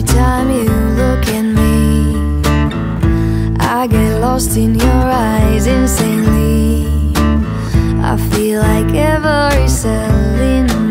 Every time you look at me I get lost in your eyes insanely. I feel like every cell in me